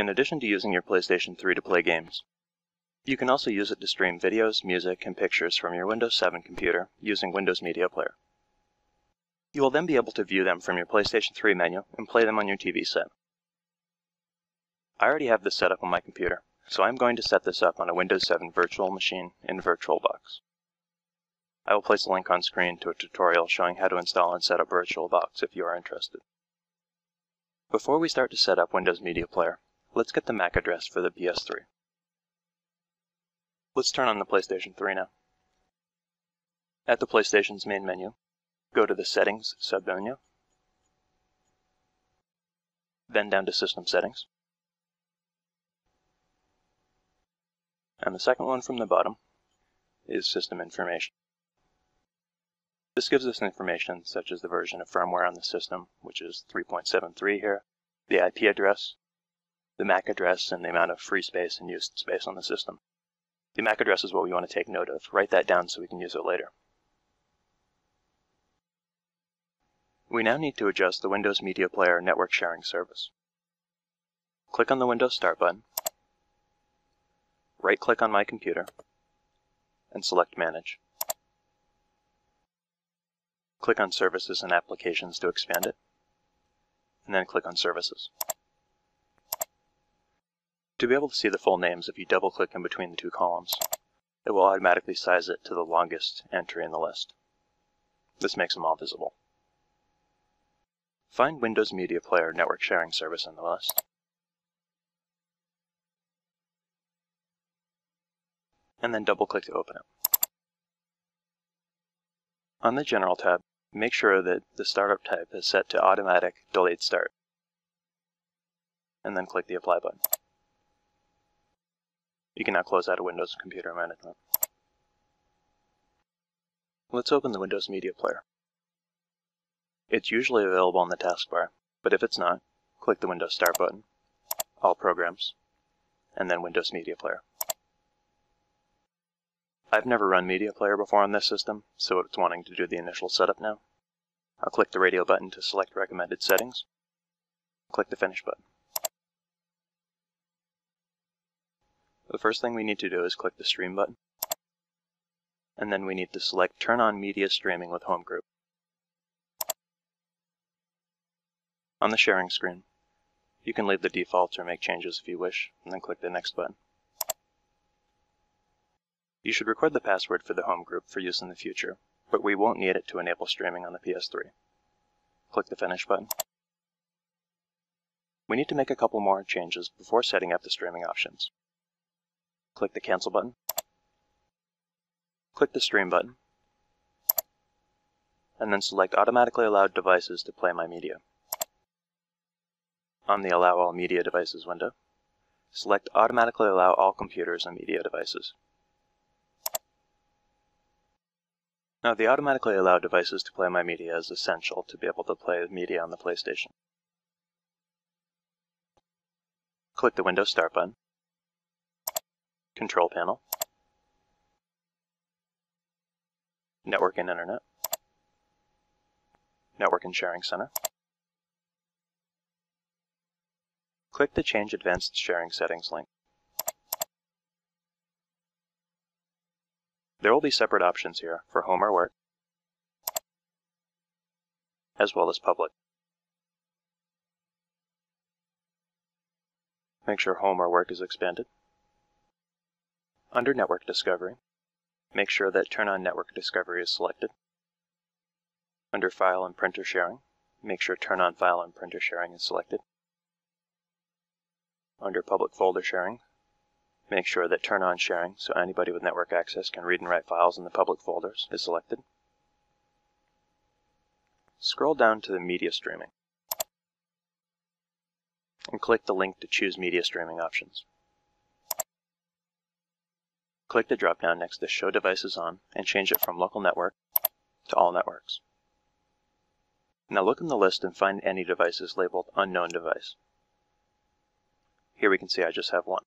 in addition to using your PlayStation 3 to play games. You can also use it to stream videos, music, and pictures from your Windows 7 computer using Windows Media Player. You will then be able to view them from your PlayStation 3 menu and play them on your TV set. I already have this set up on my computer, so I'm going to set this up on a Windows 7 virtual machine in VirtualBox. I will place a link on screen to a tutorial showing how to install and set up VirtualBox if you are interested. Before we start to set up Windows Media Player, let's get the MAC address for the PS3. Let's turn on the PlayStation 3 now. At the PlayStation's main menu, go to the Settings submenu, then down to System Settings, and the second one from the bottom is System Information. This gives us information such as the version of firmware on the system, which is 3.73 here, the IP address, the MAC address, and the amount of free space and used space on the system. The MAC address is what we want to take note of. Write that down so we can use it later. We now need to adjust the Windows Media Player network sharing service. Click on the Windows Start button, right-click on My Computer, and select Manage. Click on Services and Applications to expand it, and then click on Services. To be able to see the full names, if you double-click in between the two columns, it will automatically size it to the longest entry in the list. This makes them all visible. Find Windows Media Player Network Sharing Service in the list. And then double-click to open it. On the General tab, make sure that the startup type is set to automatic delayed start. And then click the apply button. You can now close out of Windows Computer Management. Let's open the Windows Media Player. It's usually available on the taskbar, but if it's not, click the Windows Start button, All Programs, and then Windows Media Player. I've never run Media Player before on this system, so it's wanting to do the initial setup now. I'll click the radio button to select recommended settings. Click the Finish button. The first thing we need to do is click the Stream button. And then we need to select Turn on Media Streaming with Home Group. On the sharing screen, you can leave the defaults or make changes if you wish, and then click the Next button. You should record the password for the home group for use in the future, but we won't need it to enable streaming on the PS3. Click the Finish button. We need to make a couple more changes before setting up the streaming options. Click the Cancel button. Click the Stream button. And then select Automatically Allowed Devices to play my media. On the Allow All Media Devices window, select Automatically Allow All Computers and Media Devices. Now the automatically allow devices to play my media is essential to be able to play media on the PlayStation. Click the Windows Start button, Control Panel, Network and Internet, Network and Sharing Center. Click the Change Advanced Sharing Settings link. There will be separate options here for home or work, as well as public. Make sure home or work is expanded. Under Network Discovery, make sure that Turn on Network Discovery is selected. Under File and Printer Sharing, make sure Turn on File and Printer Sharing is selected. Under Public Folder Sharing, Make sure that Turn on Sharing so anybody with network access can read and write files in the public folders is selected. Scroll down to the Media Streaming and click the link to choose Media Streaming options. Click the drop-down next to Show Devices On and change it from Local Network to All Networks. Now look in the list and find any devices labeled Unknown Device. Here we can see I just have one.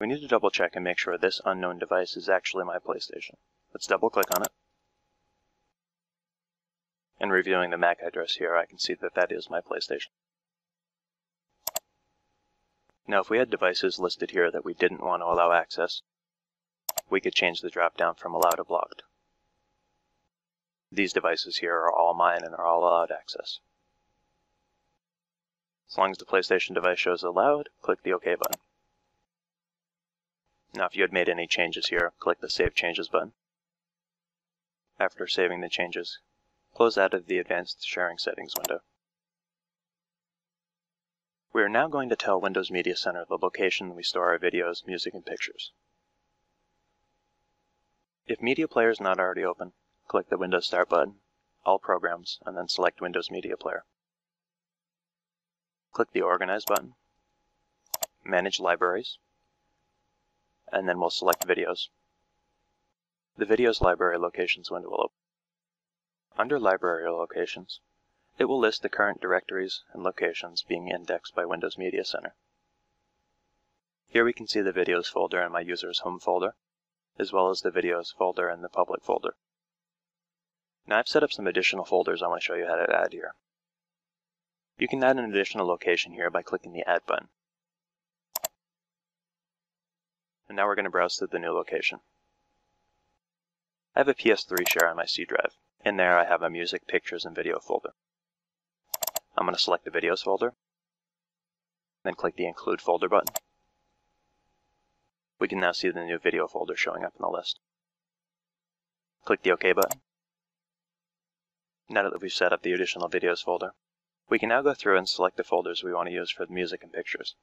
We need to double check and make sure this unknown device is actually my PlayStation. Let's double click on it. And reviewing the MAC address here, I can see that that is my PlayStation. Now if we had devices listed here that we didn't want to allow access, we could change the drop-down from Allow to Blocked. These devices here are all mine and are all allowed access. As long as the PlayStation device shows allowed, click the OK button. Now if you had made any changes here, click the Save Changes button. After saving the changes, close out of the Advanced Sharing Settings window. We are now going to tell Windows Media Center the location we store our videos, music, and pictures. If Media Player is not already open, click the Windows Start button, All Programs, and then select Windows Media Player. Click the Organize button, Manage Libraries, and then we'll select Videos. The Videos Library Locations window will open. Under Library Locations, it will list the current directories and locations being indexed by Windows Media Center. Here we can see the Videos folder in my user's home folder, as well as the Videos folder in the public folder. Now I've set up some additional folders I want to show you how to add here. You can add an additional location here by clicking the Add button. And now we're going to browse to the new location. I have a PS3 share on my C drive. In there I have a music, pictures, and video folder. I'm going to select the videos folder, then click the include folder button. We can now see the new video folder showing up in the list. Click the OK button. Now that we've set up the additional videos folder, we can now go through and select the folders we want to use for the music and pictures.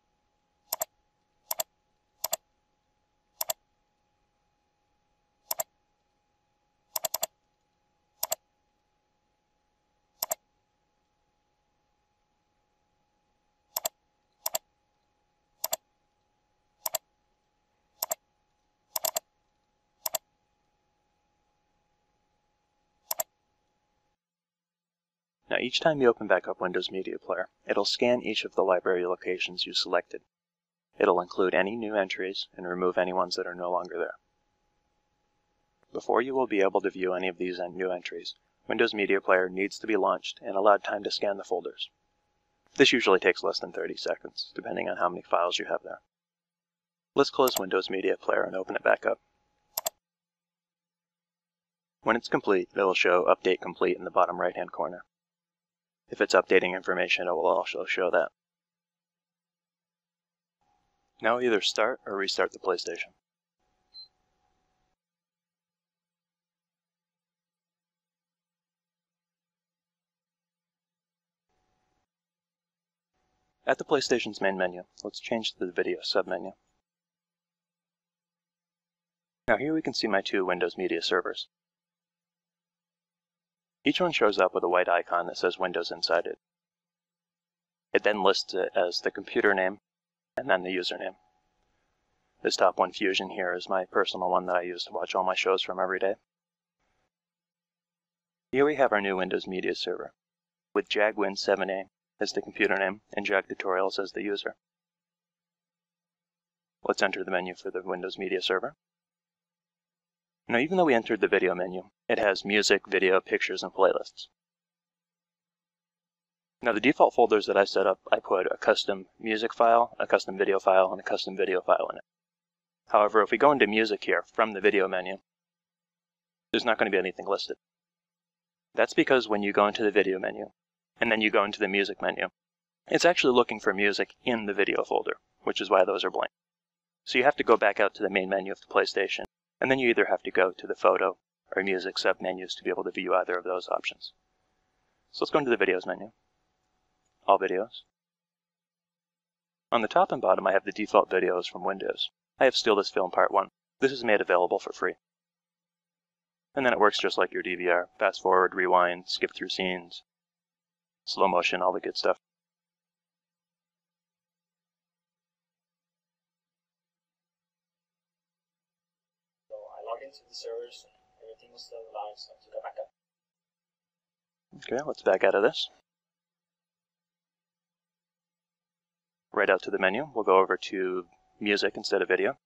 Now each time you open back up Windows Media Player, it'll scan each of the library locations you selected. It'll include any new entries and remove any ones that are no longer there. Before you will be able to view any of these new entries, Windows Media Player needs to be launched and allowed time to scan the folders. This usually takes less than 30 seconds, depending on how many files you have there. Let's close Windows Media Player and open it back up. When it's complete, it will show Update Complete in the bottom right-hand corner. If it's updating information, it will also show that. Now either start or restart the PlayStation. At the PlayStation's main menu, let's change to the Video submenu. Now here we can see my two Windows Media servers. Each one shows up with a white icon that says Windows inside it. It then lists it as the computer name and then the username. This top one, Fusion, here is my personal one that I use to watch all my shows from every day. Here we have our new Windows Media Server, with JagWin7a as the computer name and Jag Tutorials as the user. Let's enter the menu for the Windows Media Server. Now even though we entered the video menu, it has music, video, pictures, and playlists. Now the default folders that I set up, I put a custom music file, a custom video file, and a custom video file in it. However, if we go into music here from the video menu, there's not going to be anything listed. That's because when you go into the video menu, and then you go into the music menu, it's actually looking for music in the video folder, which is why those are blank. So you have to go back out to the main menu of the PlayStation and then you either have to go to the photo or music submenus to be able to view either of those options. So let's go into the videos menu. All videos. On the top and bottom I have the default videos from Windows. I have Steal This Film Part 1. This is made available for free. And then it works just like your DVR. Fast forward, rewind, skip through scenes, slow motion, all the good stuff. Into the servers. Everything was still live, so I took it back up. Okay, let's back out of this. Right out to the menu, we'll go over to music instead of video.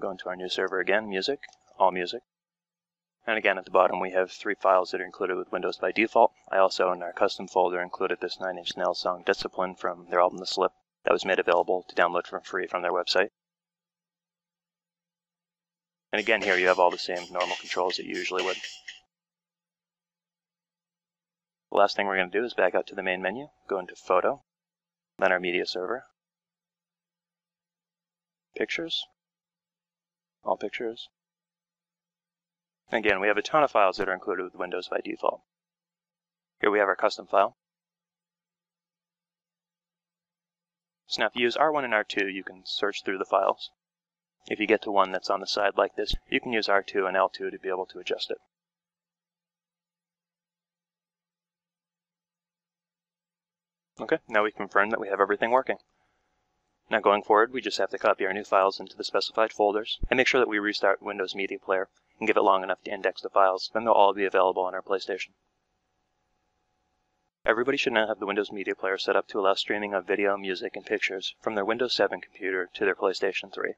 Go into our new server again, music, all music. And again, at the bottom, we have three files that are included with Windows by default. I also, in our custom folder, included this Nine Inch Nails song, Discipline, from their album The Slip. that was made available to download for free from their website. And again, here you have all the same normal controls that you usually would. The last thing we're going to do is back out to the main menu, go into Photo, then our media server, Pictures, All Pictures. Again, we have a ton of files that are included with Windows by default. Here we have our custom file. So now if you use R1 and R2, you can search through the files. If you get to one that's on the side like this, you can use R2 and L2 to be able to adjust it. Okay, now we confirm that we have everything working. Now going forward, we just have to copy our new files into the specified folders and make sure that we restart Windows Media Player and give it long enough to index the files, then they'll all be available on our PlayStation. Everybody should now have the Windows Media Player set up to allow streaming of video, music, and pictures from their Windows 7 computer to their PlayStation 3.